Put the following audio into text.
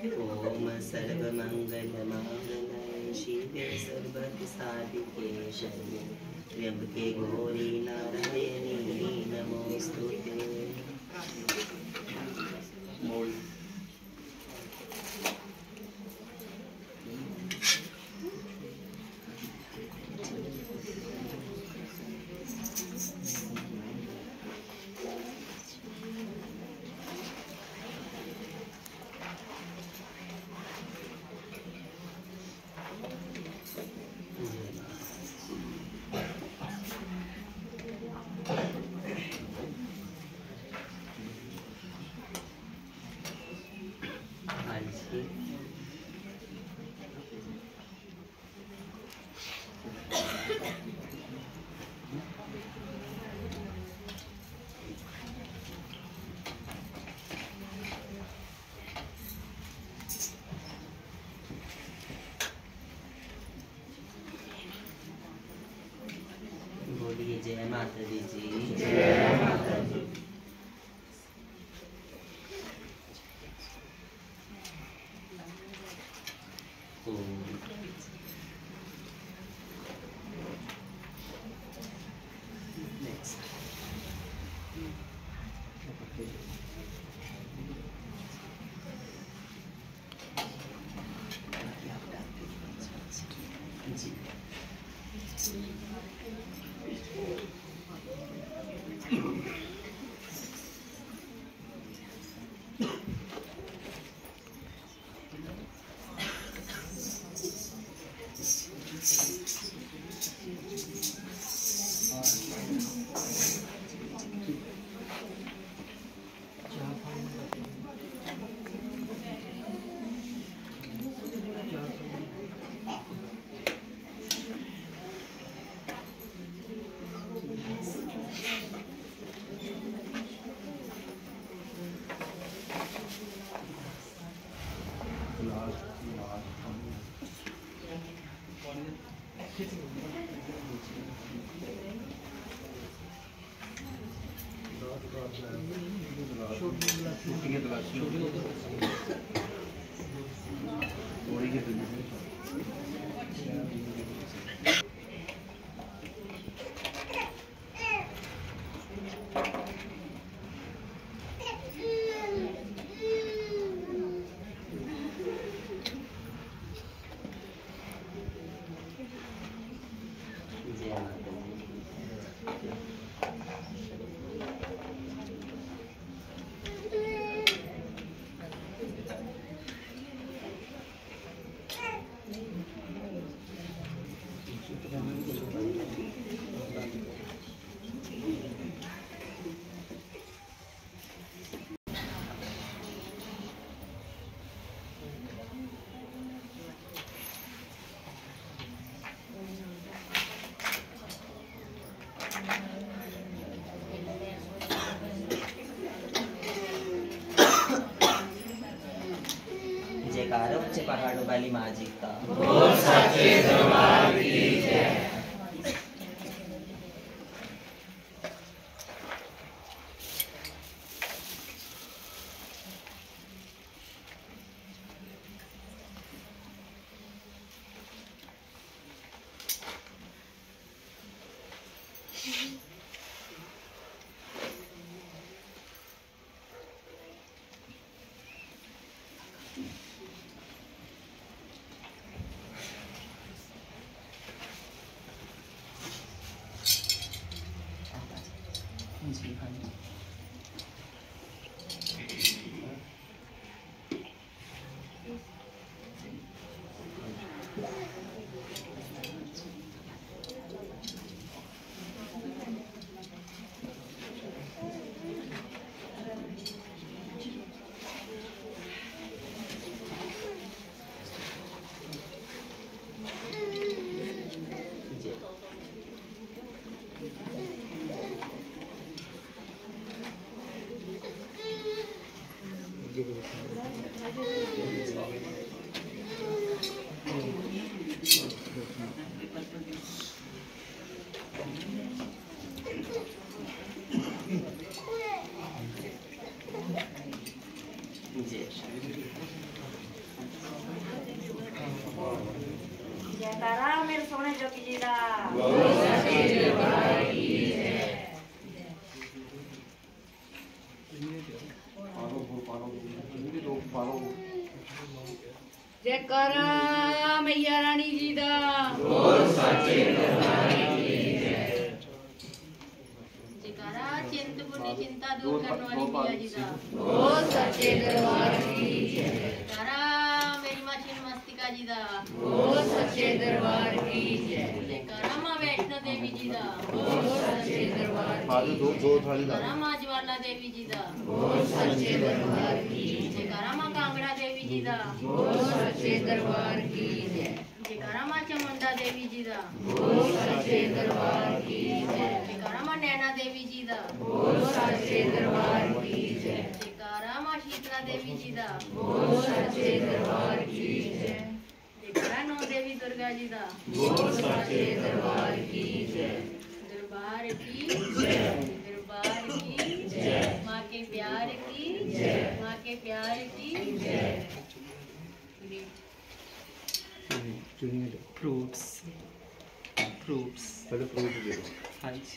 सर्वमङ्गलमाङ्गल्ये शिवे सर्वसाधिके शरण्ये त्र्यम्बके गौरी नारायणी नमोऽस्तु ते माता दी जी जय वाली माँ जी का। जी जय करा मैया रानी जी का जयकारा चिंत पुनि चिंता दूर करने वाली मैया जी का जयकारा मेरी माँ छिन्न मस्तिका जी का जयकारा माँ वैष्णो देवी जी का जयकारा माँ ज्वाला देवी जी का जयकारा माँ ਜੀ ਦਾ ਬੋਲ ਸੱਚੇ ਦਰਬਾਰ ਕੀ ਜੈਕਾਰਾ ਮਾਂ ਕਾਂਗੜਾ ਦੇਵੀ ਜੀ ਦਾ ਬੋਲ ਸੱਚੇ ਦਰਬਾਰ ਕੀ ਜੈ ਜੈਕਾਰਾ ਮਾਂ ਚਮੁੰਡਾ ਦੇਵੀ ਜੀ ਦਾ ਬੋਲ ਸੱਚੇ ਦਰਬਾਰ ਕੀ ਜੈ ਜੈਕਾਰਾ ਮਾਂ ਨੈਣਾ ਦੇਵੀ ਜੀ ਦਾ ਬੋਲ ਸੱਚੇ ਦਰਬਾਰ ਕੀ ਜੈ ਜੈਕਾਰਾ ਮਾਂ ਸ਼ੀਤਲਾ ਦੇਵੀ ਜੀ ਦਾ ਬੋਲ ਸੱਚੇ ਦਰਬਾਰ ਕੀ ਜੈ ਜੈਕਾਰਾ ਨੌ ਦੇਵੀ ਦੁਰਗਾ ਜੀ ਦਾ ਬੋਲ ਸੱਚੇ ਦਰਬਾਰ ਕੀ ਜੈ दरबार की दरबार की माँ के प्यार की माँ के प्यार की ਚੁਣੀ fruits. Fruits. Fruits. Fruits.